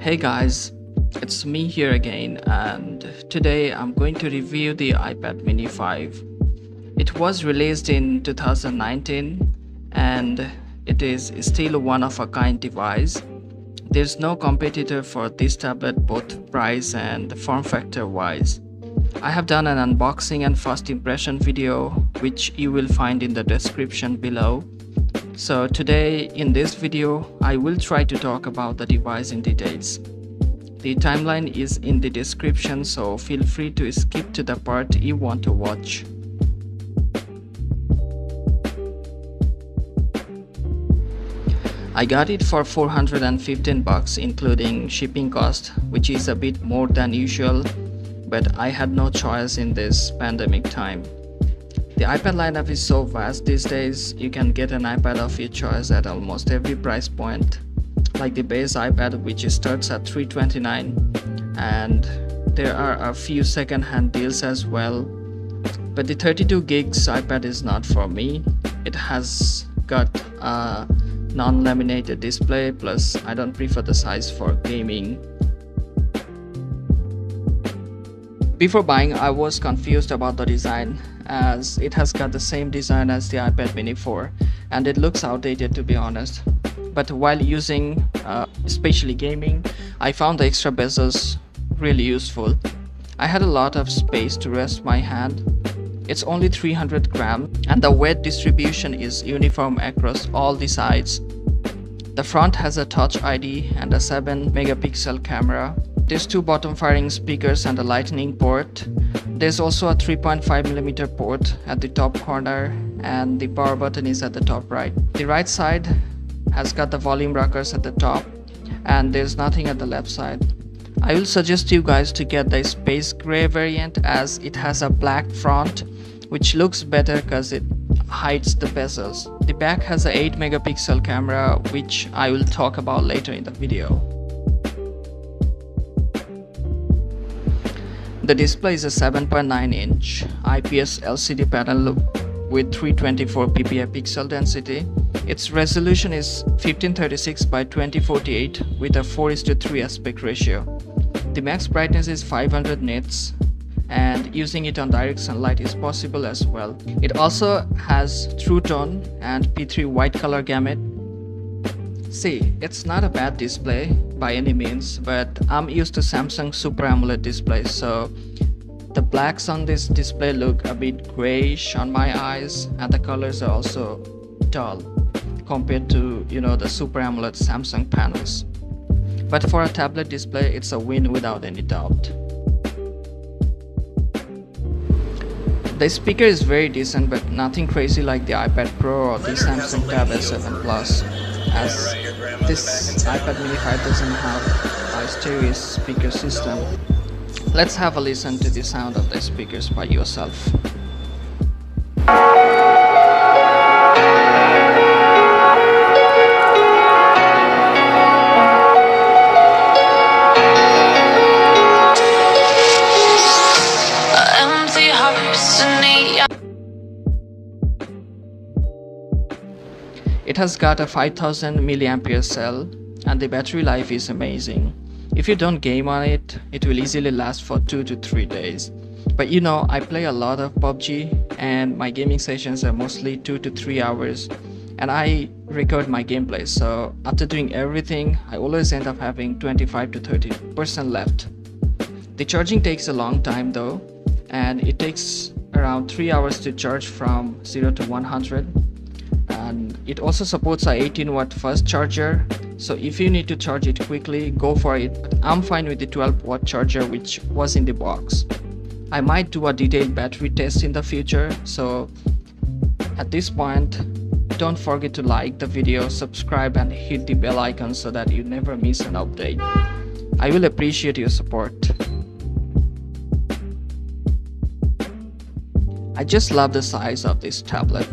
Hey guys, it's me here again and today I'm going to review the iPad mini 5. It was released in 2019 and it is still one of a kind device. There's no competitor for this tablet both price and form factor wise. I have done an unboxing and first impression video which you will find in the description below. So today in this video I will try to talk about the device in details. The timeline is in the description so feel free to skip to the part you want to watch. I got it for 415 bucks including shipping cost which is a bit more than usual but I had no choice in this pandemic time. The iPad lineup is so vast these days, you can get an iPad of your choice at almost every price point like the base iPad which starts at 329 and there are a few second-hand deals as well but the 32 gigs iPad is not for me it has got a non-laminated display plus I don't prefer the size for gaming. Before buying I was confused about the design as it has got the same design as the iPad mini 4 and it looks outdated to be honest. But while using uh, especially gaming I found the extra bezels really useful. I had a lot of space to rest my hand it's only 300 gram and the weight distribution is uniform across all the sides. The front has a touch ID and a 7 megapixel camera. There's two bottom firing speakers and a lightning port. There's also a 3.5mm port at the top corner and the power button is at the top right. The right side has got the volume rockers at the top and there's nothing at the left side. I will suggest you guys to get the space gray variant as it has a black front which looks better because it hides the bezels. The back has a 8 megapixel camera which I will talk about later in the video. The display is a 7.9 inch IPS LCD panel with 324 ppi pixel density. Its resolution is 1536 by 2048 with a 4 3 aspect ratio. The max brightness is 500 nits and using it on direct sunlight is possible as well. It also has True Tone and P3 wide color gamut. See, it's not a bad display by any means, but I'm used to Samsung Super AMOLED displays, so the blacks on this display look a bit grayish on my eyes and the colors are also dull compared to, you know, the Super AMOLED Samsung panels. But for a tablet display, it's a win without any doubt. The speaker is very decent but nothing crazy like the iPad Pro or the Samsung Tab S7 Plus as this iPad mini 5 doesn't have a stereo speaker system. Let's have a listen to the sound of the speakers by yourself. It has got a 5000 milliampere cell and the battery life is amazing. If you don't game on it, it will easily last for 2 to 3 days. But you know, I play a lot of PUBG and my gaming sessions are mostly 2 to 3 hours and I record my gameplay so after doing everything I always end up having 25 to 30% left. The charging takes a long time though and it takes around 3 hours to charge from 0 to 100 and it also supports a 18 watt fast charger. So if you need to charge it quickly go for it. But i'm fine with the 12 watt charger which was in the box. I might do a detailed battery test in the future. So at this point don't forget to like the video subscribe and hit the bell icon so that you never miss an update. I will appreciate your support. I just love the size of this tablet.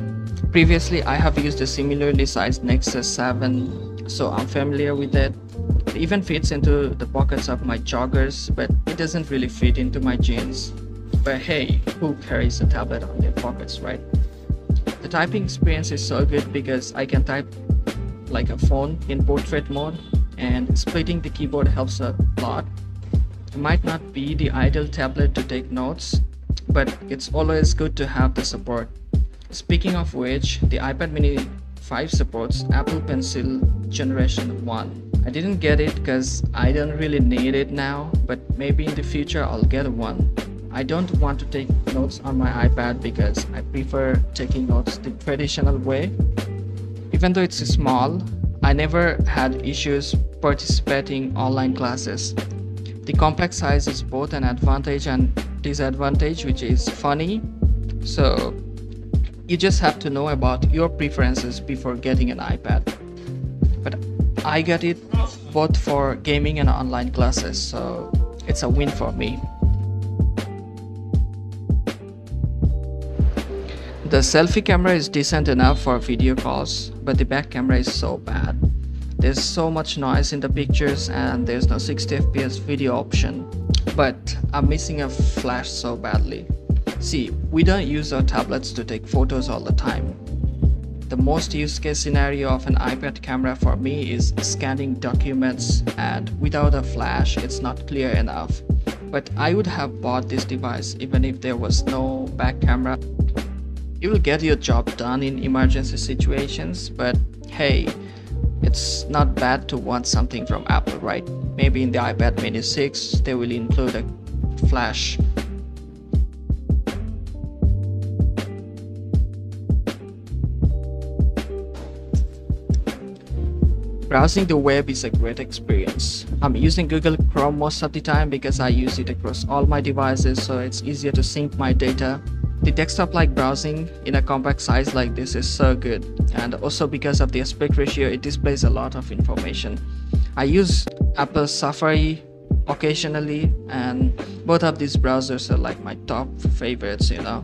Previously I have used a similarly sized Nexus 7 so I'm familiar with it It even fits into the pockets of my joggers, but it doesn't really fit into my jeans. But hey, who carries a tablet on their pockets, right? The typing experience is so good because I can type like a phone in portrait mode and splitting the keyboard helps a lot. It might not be the ideal tablet to take notes, but it's always good to have the support. Speaking of which, the iPad mini 5 supports Apple Pencil Generation 1. I didn't get it because I don't really need it now, but maybe in the future I'll get one. I don't want to take notes on my iPad because I prefer taking notes the traditional way. Even though it's small, I never had issues participating online classes. The compact size is both an advantage and disadvantage, which is funny. So you just have to know about your preferences before getting an iPad. But I got it both for gaming and online classes, so it's a win for me. The selfie camera is decent enough for video calls, but the back camera is so bad. There's so much noise in the pictures and there's no 60 fps video option. But I'm missing a flash so badly. See, we don't use our tablets to take photos all the time. The most use case scenario of an iPad camera for me is scanning documents and without a flash it's not clear enough. But I would have bought this device even if there was no back camera you will get your job done in emergency situations, but hey, it's not bad to want something from Apple, right? Maybe in the iPad mini 6 they will include a flash. Browsing the web is a great experience. I'm using Google Chrome most of the time because I use it across all my devices so it's easier to sync my data the desktop-like browsing in a compact size like this is so good and also because of the aspect ratio it displays a lot of information. I use Apple Safari occasionally and both of these browsers are like my top favorites you know.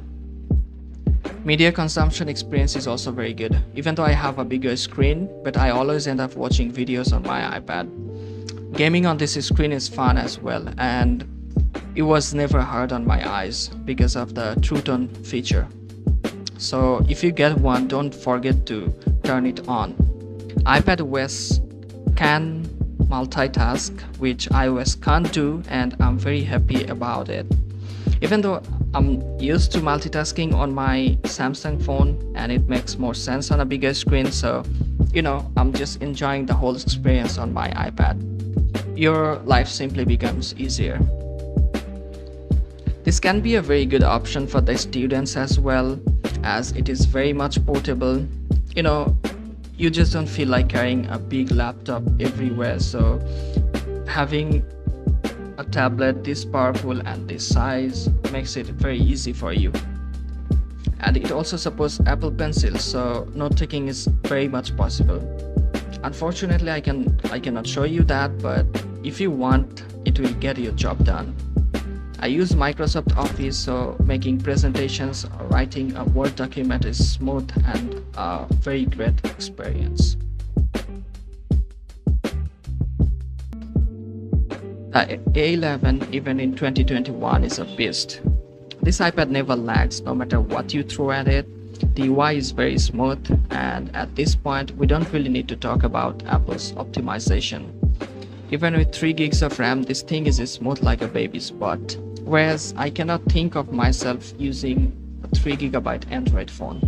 Media consumption experience is also very good even though I have a bigger screen but I always end up watching videos on my iPad. Gaming on this screen is fun as well and it was never hard on my eyes because of the True Tone feature. So if you get one, don't forget to turn it on. iPad OS can multitask, which iOS can't do, and I'm very happy about it. Even though I'm used to multitasking on my Samsung phone and it makes more sense on a bigger screen, so you know, I'm just enjoying the whole experience on my iPad. Your life simply becomes easier. This can be a very good option for the students as well as it is very much portable. You know, you just don't feel like carrying a big laptop everywhere so having a tablet this powerful and this size makes it very easy for you. And it also supports apple pencil so note taking is very much possible. Unfortunately i can i cannot show you that but if you want it will get your job done. I use Microsoft Office so making presentations or writing a Word document is smooth and a very great experience. Uh, the A11 even in 2021 is a beast. This iPad never lags no matter what you throw at it. The UI is very smooth and at this point we don't really need to talk about Apple's optimization. Even with 3 gigs of RAM this thing is smooth like a baby's butt whereas I cannot think of myself using a 3GB Android phone.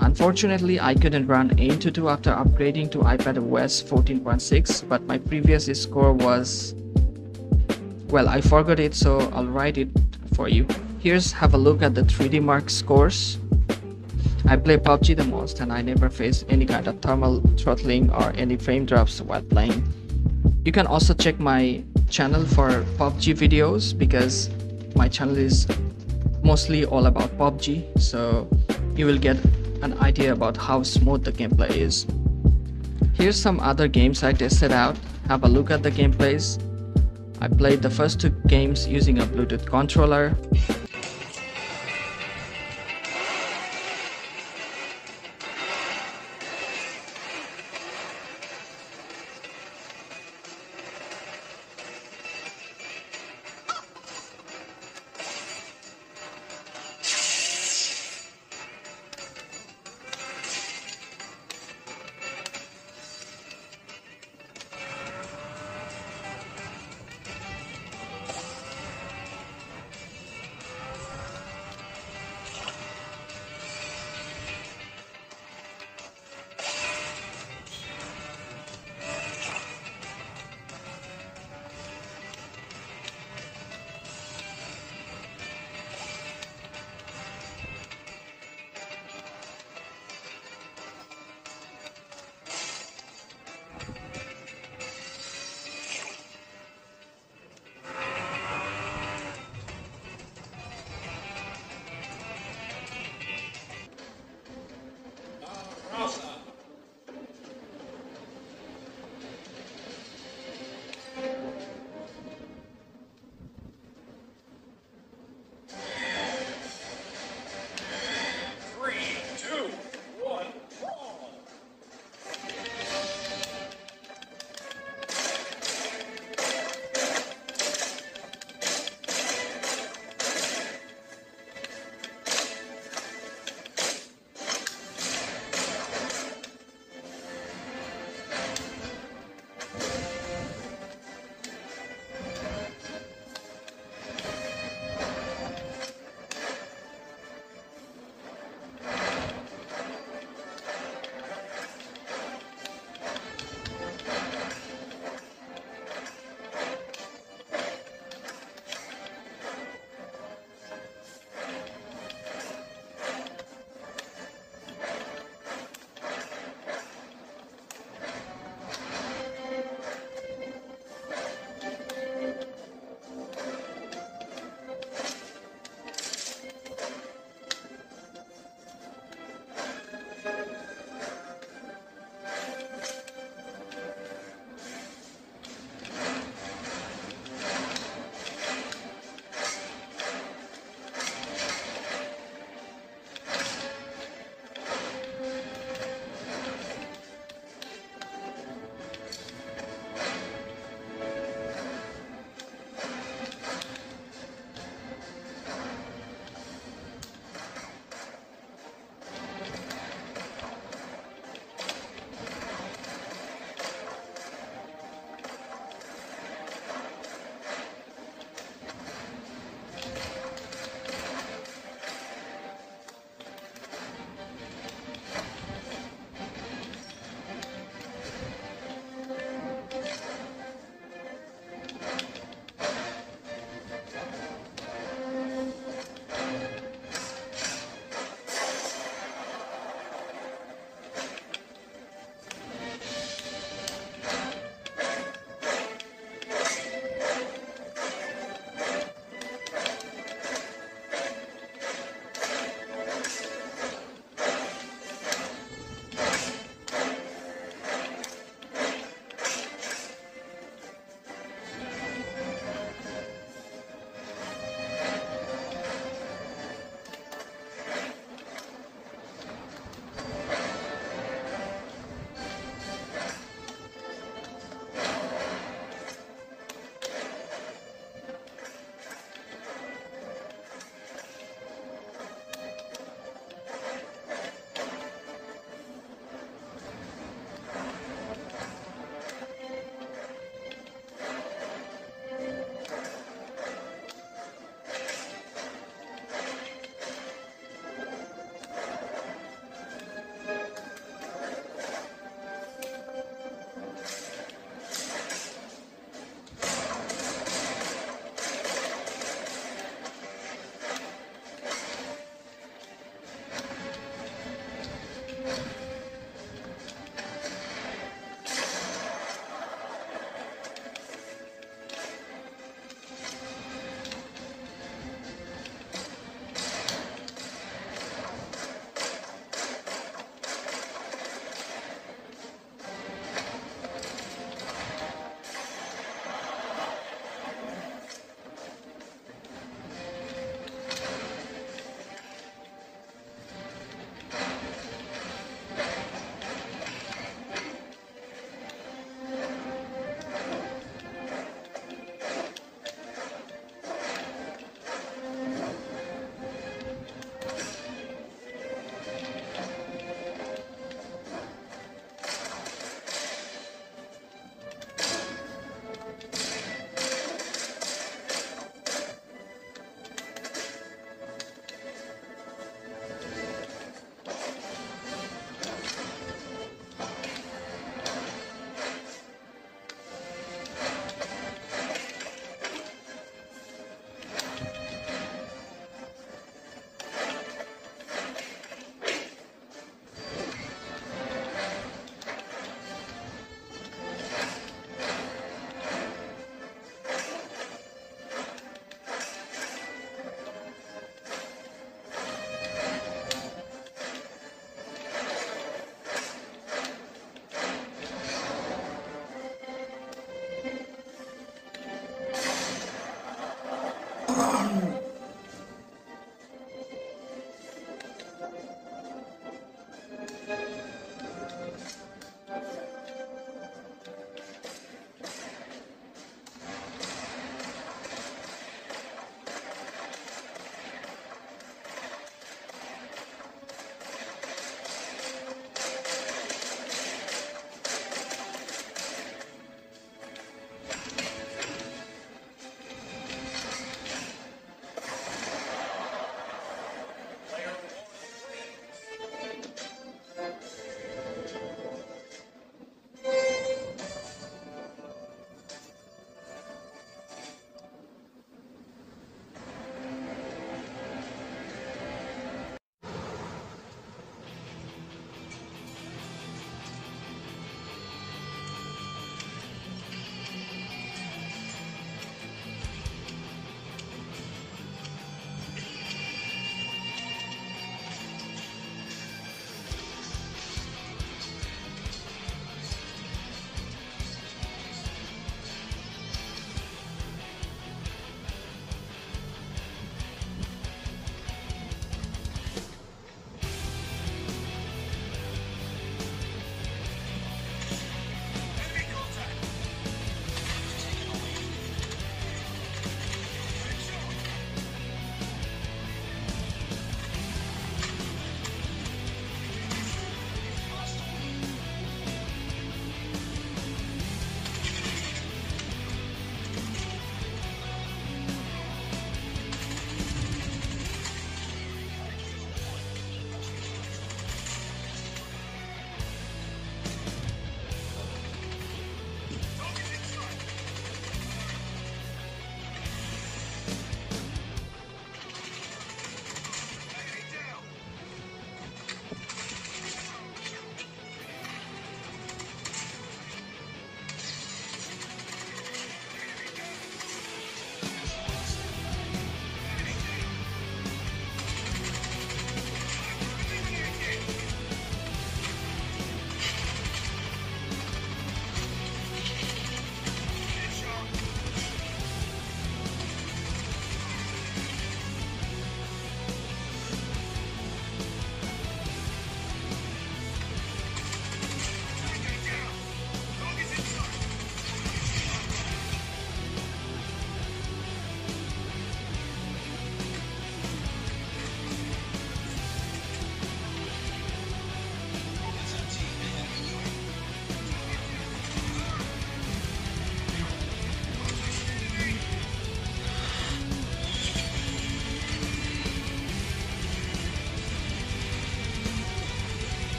Unfortunately, I couldn't run Antutu after upgrading to iPad OS 14.6, but my previous score was... Well, I forgot it, so I'll write it for you. Here's have a look at the 3D Mark scores. I play PUBG the most and I never face any kind of thermal throttling or any frame drops while playing. You can also check my channel for PUBG videos because my channel is mostly all about PUBG so you will get an idea about how smooth the gameplay is. Here's some other games I tested out. Have a look at the gameplays. I played the first two games using a Bluetooth controller.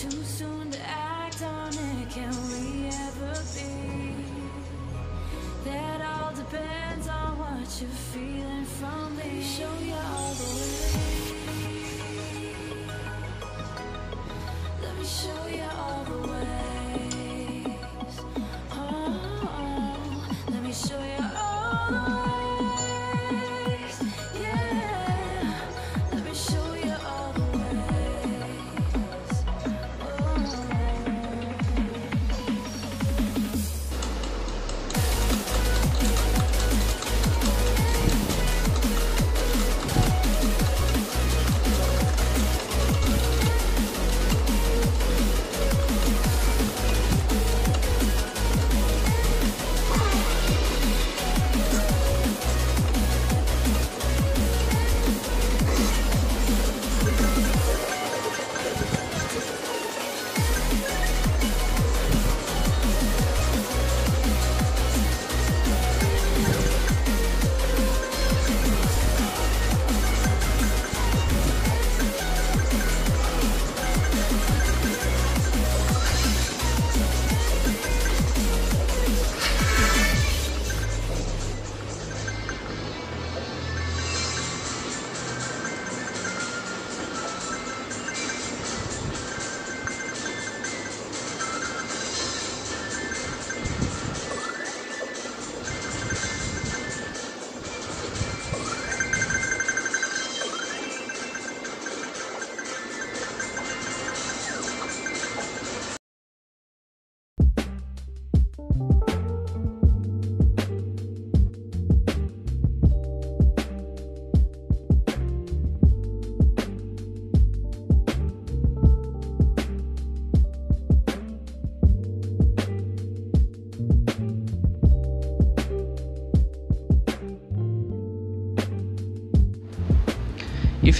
Too soon to act on it, can we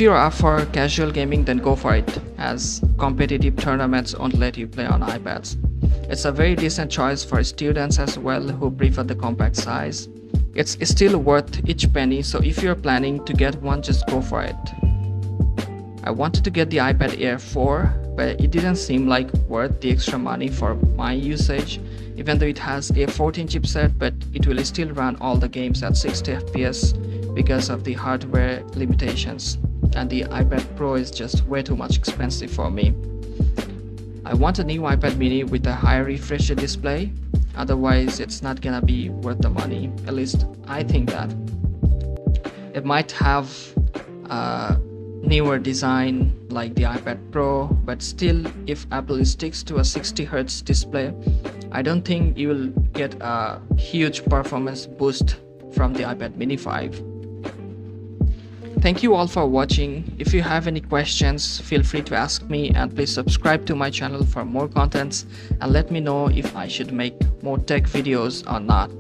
If you're up for casual gaming, then go for it, as competitive tournaments won't let you play on iPads. It's a very decent choice for students as well who prefer the compact size. It's still worth each penny, so if you're planning to get one, just go for it. I wanted to get the iPad Air 4, but it didn't seem like worth the extra money for my usage, even though it has a 14 chipset, but it will still run all the games at 60 FPS because of the hardware limitations. And the iPad Pro is just way too much expensive for me. I want a new iPad mini with a higher refresh display, otherwise, it's not gonna be worth the money. At least, I think that. It might have a newer design like the iPad Pro, but still, if Apple sticks to a 60Hz display, I don't think you will get a huge performance boost from the iPad mini 5. Thank you all for watching. If you have any questions, feel free to ask me and please subscribe to my channel for more contents and let me know if I should make more tech videos or not.